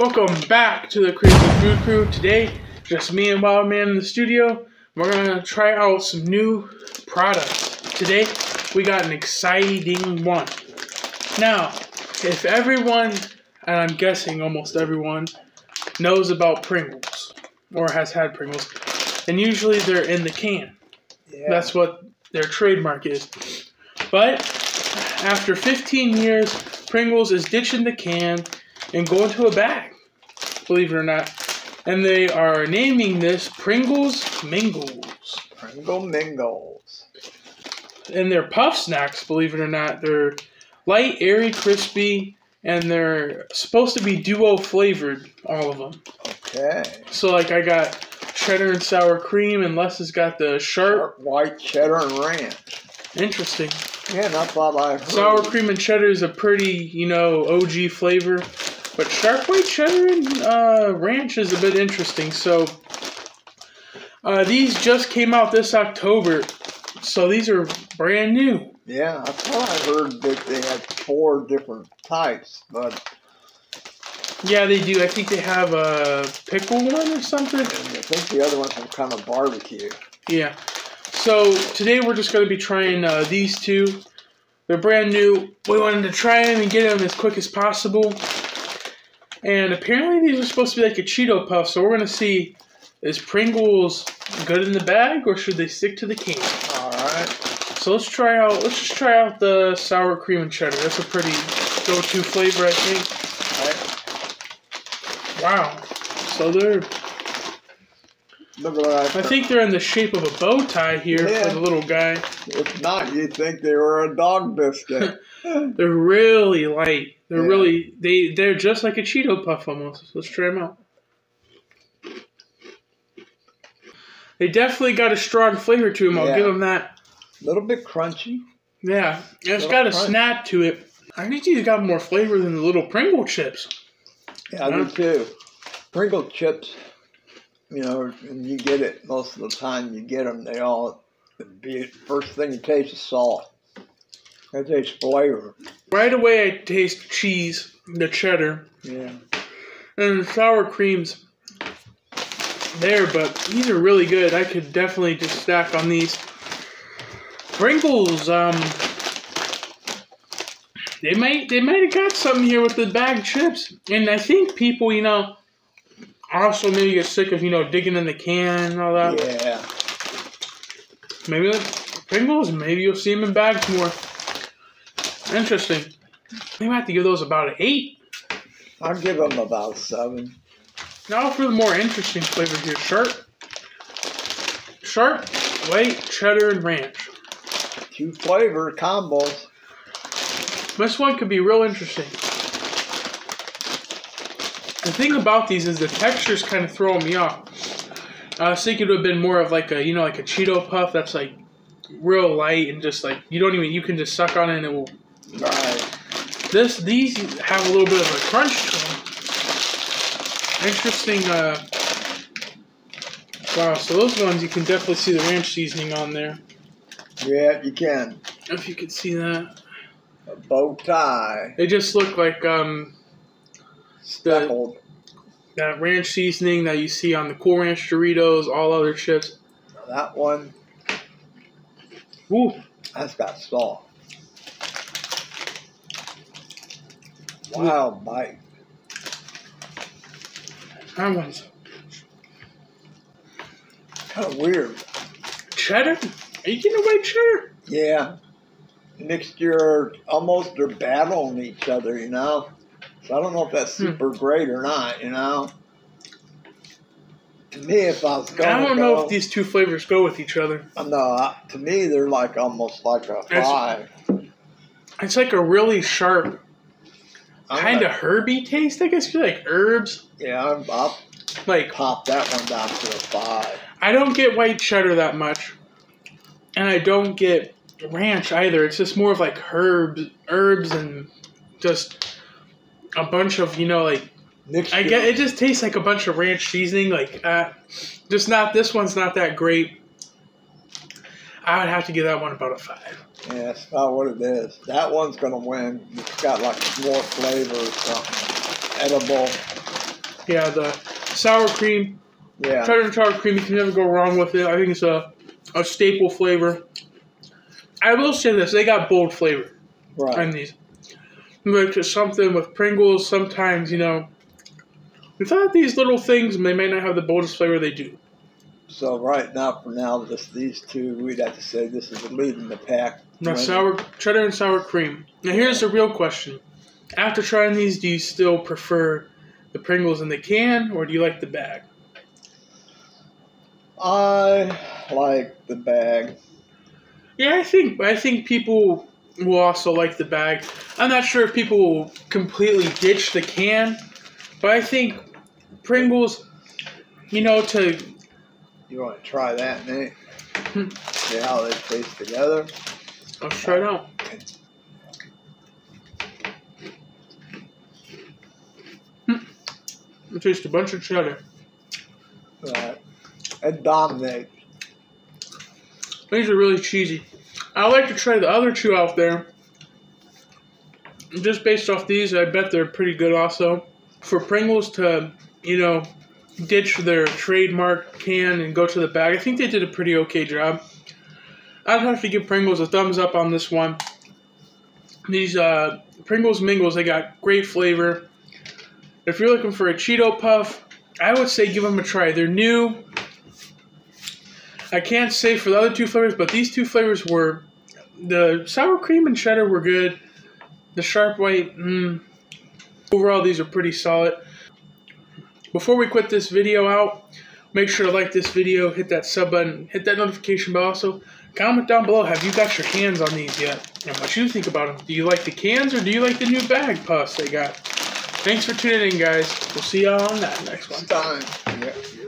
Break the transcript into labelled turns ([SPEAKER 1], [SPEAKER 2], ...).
[SPEAKER 1] Welcome back to the Crazy Food Crew. Today, just me and Wildman in the studio. We're gonna try out some new products. Today, we got an exciting one. Now, if everyone, and I'm guessing almost everyone, knows about Pringles or has had Pringles, and usually they're in the can.
[SPEAKER 2] Yeah.
[SPEAKER 1] That's what their trademark is. But after 15 years, Pringles is ditching the can and go into a bag, believe it or not. And they are naming this Pringles Mingles.
[SPEAKER 2] Pringle Mingles.
[SPEAKER 1] And they're puff snacks, believe it or not. They're light, airy, crispy, and they're supposed to be duo flavored, all of them.
[SPEAKER 2] Okay.
[SPEAKER 1] So, like, I got cheddar and sour cream, and Les has got the sharp.
[SPEAKER 2] Sharp white cheddar and ranch.
[SPEAKER 1] Interesting.
[SPEAKER 2] Yeah, not thought I.
[SPEAKER 1] Sour cream and cheddar is a pretty, you know, OG flavor. But sharp white cheddar and uh, ranch is a bit interesting. So uh, these just came out this October. So these are brand new.
[SPEAKER 2] Yeah, I thought I heard that they had four different types, but
[SPEAKER 1] Yeah, they do. I think they have a pickle one or something.
[SPEAKER 2] I think the other ones are kind of barbecue.
[SPEAKER 1] Yeah. So today we're just going to be trying uh, these two. They're brand new. We wanted to try them and get them as quick as possible. And apparently these are supposed to be like a Cheeto puff. So we're going to see is Pringles good in the bag or should they stick to the can?
[SPEAKER 2] All right.
[SPEAKER 1] So let's try out. Let's just try out the sour cream and cheddar. That's a pretty go-to flavor, I think. Alright. Wow. So they're.
[SPEAKER 2] I.
[SPEAKER 1] I think they're in the shape of a bow tie here
[SPEAKER 2] Yeah.
[SPEAKER 1] for the little guy.
[SPEAKER 2] If not, you'd think they were a dog biscuit.
[SPEAKER 1] They're really light. They're
[SPEAKER 2] Yeah.
[SPEAKER 1] really they they're just like a Cheeto puff almost. Let's try them out. They definitely got a strong flavor to them. I'll
[SPEAKER 2] Yeah.
[SPEAKER 1] give them that.
[SPEAKER 2] A little bit crunchy.
[SPEAKER 1] Yeah, it's got a
[SPEAKER 2] crunch.
[SPEAKER 1] snap to it. I think these got more flavor than the little Pringle chips.
[SPEAKER 2] Yeah, I do too. Pringle chips, you know, and you get it, most of the time you get them, they all, be first thing you taste is salt. I taste flavor.
[SPEAKER 1] Right away, I taste cheese, the cheddar,
[SPEAKER 2] Yeah.
[SPEAKER 1] and the sour creams there. But these are really good. I could definitely just stack on these. Pringles, um, they might they might have got something here with the bag chips, and I think people, you know, also maybe get sick of you know digging in the can and all that.
[SPEAKER 2] Yeah.
[SPEAKER 1] Maybe Pringles, maybe you'll see them in bags more. Interesting. Maybe I have to give those about an eight.
[SPEAKER 2] I'll give them about seven.
[SPEAKER 1] Now for the more interesting flavor here, sharp, sharp, white cheddar and ranch.
[SPEAKER 2] Two flavor combos.
[SPEAKER 1] This one could be real interesting. The thing about these is the texture's kind of throwing me off. I was thinking it would have been more of like a, you know, like a Cheeto puff that's like real light and just like you don't even you can just suck on it and it will.
[SPEAKER 2] Right.
[SPEAKER 1] This these have a little bit of a crunch to them. Interesting. Uh, wow, so those ones you can definitely see the ranch seasoning on there.
[SPEAKER 2] Yeah, you can.
[SPEAKER 1] If you could see that,
[SPEAKER 2] A bow tie.
[SPEAKER 1] they just look like um
[SPEAKER 2] Speckled.
[SPEAKER 1] that ranch seasoning that you see on the Cool Ranch Doritos, all other chips.
[SPEAKER 2] That one,
[SPEAKER 1] Ooh,
[SPEAKER 2] that's got salt. Wild bite.
[SPEAKER 1] that one's
[SPEAKER 2] Kind of weird.
[SPEAKER 1] cheddar. Are you getting a white cheddar?
[SPEAKER 2] Yeah. Mixture, almost they're battling each other, you know? So I don't know if that's
[SPEAKER 1] Hmm.
[SPEAKER 2] super great or not, you know? To me, if I was going
[SPEAKER 1] I don't know
[SPEAKER 2] go,
[SPEAKER 1] if these two flavors go with each other.
[SPEAKER 2] No, to me, they're like almost like a
[SPEAKER 1] It's-
[SPEAKER 2] five.
[SPEAKER 1] It's like a really sharp, kind of herby taste. I guess you like herbs.
[SPEAKER 2] Yeah, I'm, I'll
[SPEAKER 1] Like
[SPEAKER 2] pop that one down to a five.
[SPEAKER 1] I don't get white cheddar that much, and I don't get ranch either. It's just more of like herbs, herbs, and just a bunch of you know like. I get it. Just tastes like a bunch of ranch seasoning. Like uh, just not this one's not that great. I would have to give that one about a five.
[SPEAKER 2] Yeah, that's not what it is. That one's gonna win. It's got like more flavor or something. Edible.
[SPEAKER 1] Yeah, the sour cream,
[SPEAKER 2] Yeah.
[SPEAKER 1] cheddar and sour cream. You can never go wrong with it. I think it's a a staple flavor. I will say this: they got bold flavor
[SPEAKER 2] Right.
[SPEAKER 1] on these. Like something with Pringles. Sometimes you know, without these little things, they may not have the boldest flavor they do.
[SPEAKER 2] So right now, for now, just these two, we'd have to say this is the lead in the pack.
[SPEAKER 1] Now, sour cheddar and sour cream. Now, here's the real question: After trying these, do you still prefer the Pringles in the can, or do you like the bag?
[SPEAKER 2] I like the bag.
[SPEAKER 1] Yeah, I think I think people will also like the bag. I'm not sure if people will completely ditch the can, but I think Pringles, you know, to
[SPEAKER 2] You want to try that, Nate?
[SPEAKER 1] Hmm.
[SPEAKER 2] See how they taste together.
[SPEAKER 1] Let's try it out. Hmm. It tastes a bunch of cheddar.
[SPEAKER 2] Right. It dominates.
[SPEAKER 1] These are really cheesy. I like to try the other two out there. Just based off these, I bet they're pretty good also. For Pringles to, you know, ditch their trademark can and go to the bag, I think they did a pretty okay job. I'd have to give Pringles a thumbs up on this one. These uh, Pringles Mingles, they got great flavor. If you're looking for a Cheeto Puff, I would say give them a try. They're new. I can't say for the other two flavors, but these two flavors were the sour cream and cheddar were good. The sharp white, mm, overall, these are pretty solid. Before we quit this video out, make sure to like this video, hit that sub button, hit that notification bell. Also, comment down below. Have you got your hands on these yet? And what you think about them? Do you like the cans or do you like the new bag puffs they got? Thanks for tuning in, guys. We'll see y'all on that next one.
[SPEAKER 2] Time. Yeah.